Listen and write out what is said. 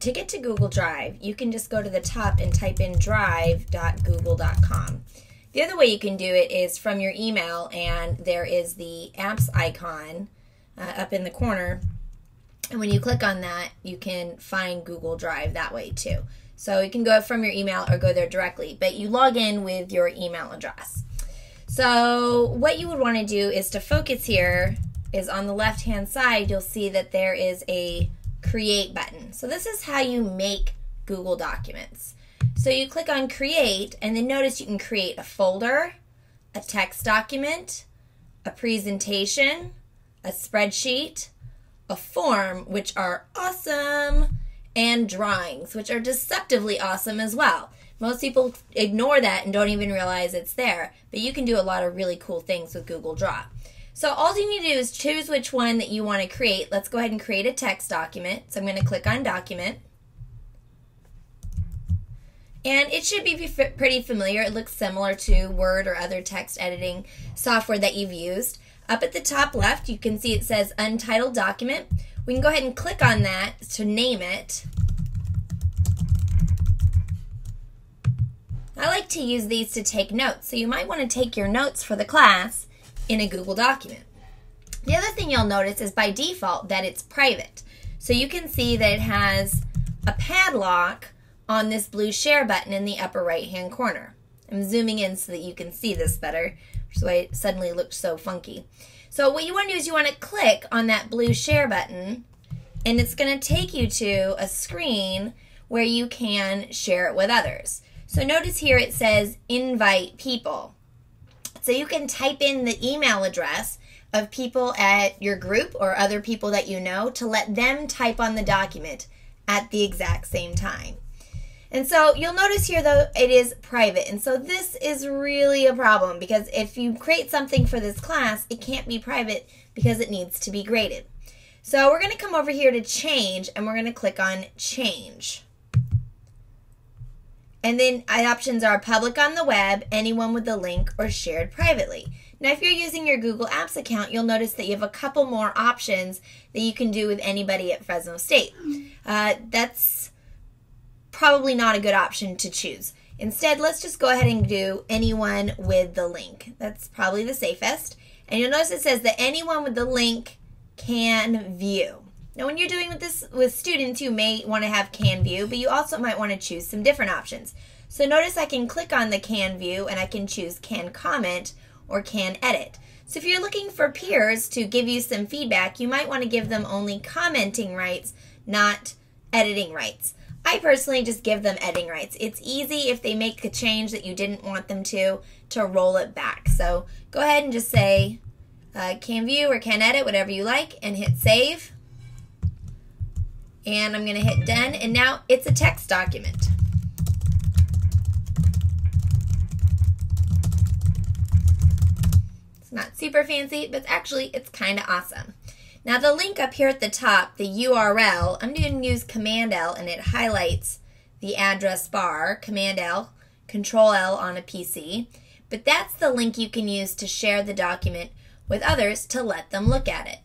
to get to Google Drive, you can just go to the top and type in drive.google.com. The other way you can do it is from your email, and there is the apps icon uh, up in the corner. And when you click on that, you can find Google Drive that way too. So you can go from your email or go there directly, but you log in with your email address. So what you would want to do is to focus here is on the left hand side, you'll see that there is a create button. So this is how you make Google Documents. So you click on create and then notice you can create a folder, a text document, a presentation, a spreadsheet, a form, which are awesome, and drawings, which are deceptively awesome as well. Most people ignore that and don't even realize it's there, but you can do a lot of really cool things with Google Draw. So all you need to do is choose which one that you want to create. Let's go ahead and create a text document. So I'm going to click on document. And it should be pretty familiar. It looks similar to Word or other text editing software that you've used. Up at the top left, you can see it says Untitled Document. We can go ahead and click on that to name it. I like to use these to take notes, so you might want to take your notes for the class in a Google document. The other thing you'll notice is by default that it's private. So you can see that it has a padlock on this blue share button in the upper right hand corner. I'm zooming in so that you can see this better, which is why it suddenly looks so funky. So what you want to do is you want to click on that blue share button and it's going to take you to a screen where you can share it with others. So notice here it says invite people. So you can type in the email address of people at your group or other people that you know to let them type on the document at the exact same time. And so you'll notice here though it is private. And so this is really a problem because if you create something for this class, it can't be private because it needs to be graded. So we're going to come over here to change and we're going to click on change. And then options are public on the web, anyone with the link, or shared privately. Now, if you're using your Google Apps account, you'll notice that you have a couple more options that you can do with anybody at Fresno State. Uh, that's probably not a good option to choose. Instead, let's just go ahead and do anyone with the link. That's probably the safest. And you'll notice it says that anyone with the link can view. Now, when you're doing with this with students, you may want to have can view, but you also might want to choose some different options. So notice I can click on the can view and I can choose can comment or can edit. So if you're looking for peers to give you some feedback, you might want to give them only commenting rights, not editing rights. I personally just give them editing rights. It's easy if they make a change that you didn't want them to, to roll it back. So go ahead and just say uh, can view or can edit, whatever you like, and hit save. And I'm going to hit done. And now it's a text document. It's not super fancy, but actually it's kind of awesome. Now the link up here at the top, the URL, I'm going to use Command L and it highlights the address bar, Command L, Control L on a PC. But that's the link you can use to share the document with others to let them look at it.